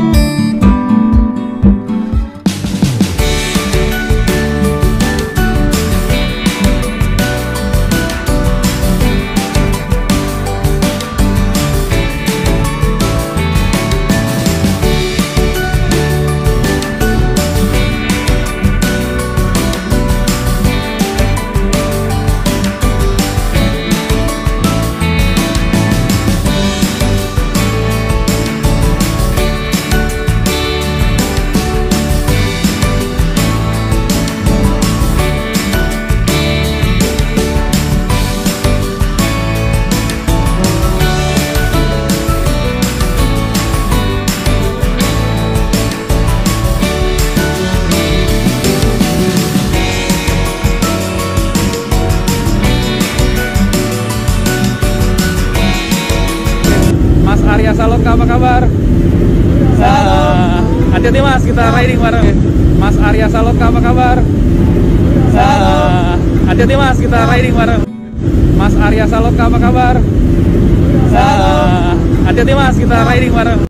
Mas Arya Saloka apa kabar? Ah, Hati-hati Mas, kita riding bareng. Mas Arya Saloka apa kabar? Ah, Hati-hati Mas, kita riding bareng. Mas Arya Saloka apa kabar? Ah, Hati-hati Mas, kita riding bareng.